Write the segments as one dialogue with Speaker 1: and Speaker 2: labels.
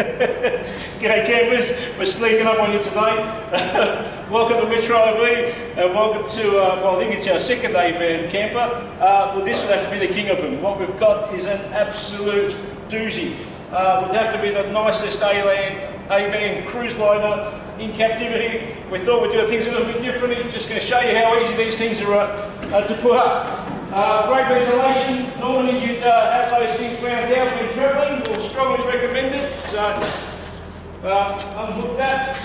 Speaker 1: G'day campers, we're sneaking up on you today. welcome to Metro RV and welcome to, uh, well I think it's our second A'Van camper. Uh, well this would have to be the king of them. What we've got is an absolute doozy. Uh, would have to be the nicest A'Van cruise liner in captivity. We thought we'd do things a little bit differently. Just going to show you how easy these things are uh, to put up. Uh, great ventilation. Normally you'd uh, have those things wound down when travelling. We'll strongly So uh, unhook that.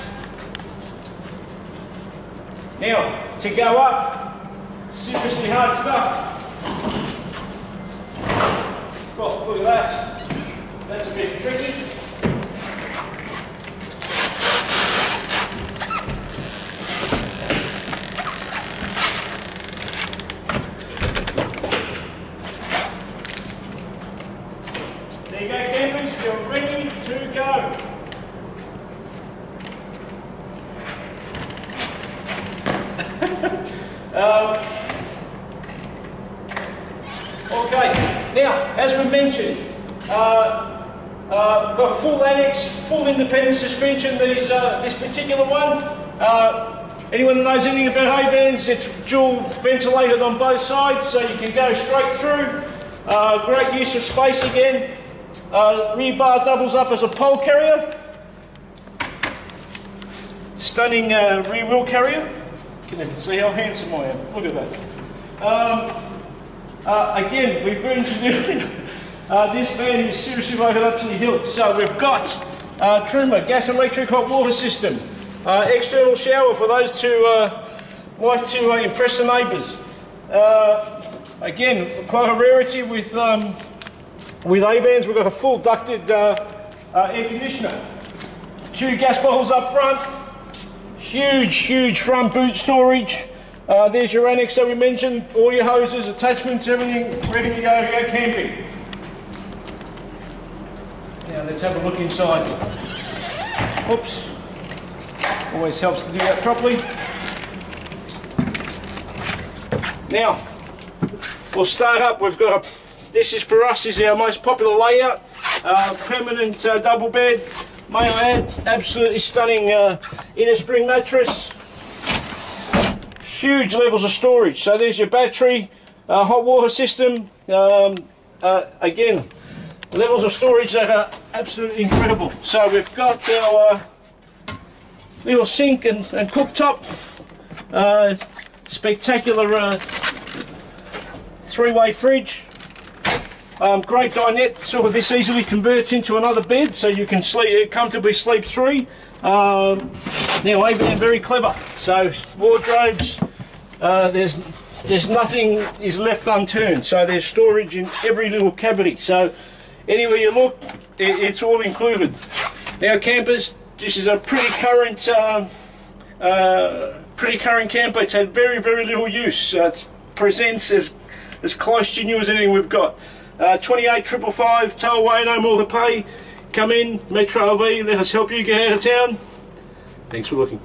Speaker 1: Now, to go up, seriously hard stuff. Oh, look at that. That's a bit tricky. Um, okay, now, as we mentioned, uh, uh, got full annex, full independent suspension, these, uh, this particular one. Uh, anyone that knows anything about A'Vans, it's dual ventilated on both sides, so you can go straight through. Uh, great use of space again. Uh, rear bar doubles up as a pole carrier. Stunning uh, rear wheel carrier. See how handsome I am? Look at that. Um, uh, again, we've been to uh, this van is seriously rated up to the hilt. So we've got uh, Truma gas electric hot water system, uh, external shower for those who uh, like to uh, impress the neighbours. Uh, again, quite a rarity with um, with A'Vans. We've got a full ducted air conditioner. Two gas bottles up front, Huge, huge front boot storage. Uh, there's your annex that we mentioned, all your hoses, attachments, everything ready to go, go camping. Now let's have a look inside. Oops. Always helps to do that properly. Now, we'll start up. We've got a, this is for us, is our most popular layout. Uh, permanent uh, double bed, May I add, absolutely stunning uh, inner spring mattress. Huge levels of storage. So there's your battery, uh, hot water system. Um, uh, again, levels of storage that are absolutely incredible. So we've got our little sink and, and cooktop. Uh, spectacular uh, three-way fridge. Um, great dinette, sort of this easily converts into another bed so you can sleep comfortably sleep three. Um, now A'Van very clever, so wardrobes, uh, there's there's nothing is left unturned, so there's storage in every little cavity. So anywhere you look, it, it's all included. Now campers, this is a pretty current uh, uh, pretty current camper. It's had very very little use. it presents as as close to new as anything we've got. Uh, 28 555, tow away, no more to pay. Come in, Metro RV, let us help you get out of town. Thanks for looking.